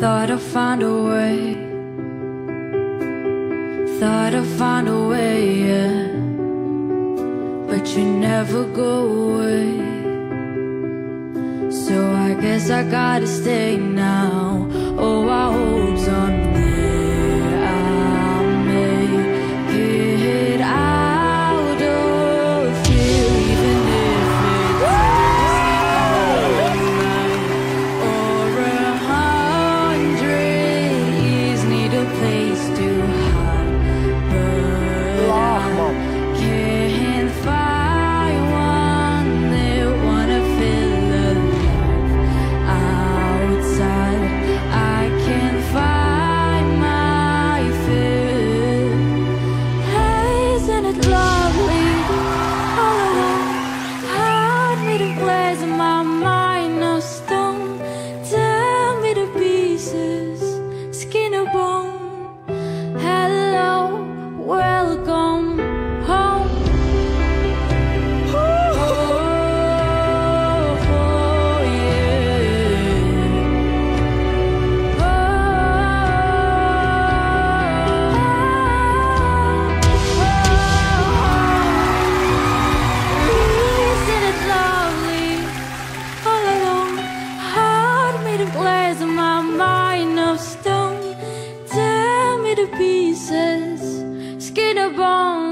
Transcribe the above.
Thought I'd find a way. Thought I'd find a way, yeah. But you never go away. So I guess I gotta stay now. Oh, eyes my mind. pieces, skin and bone.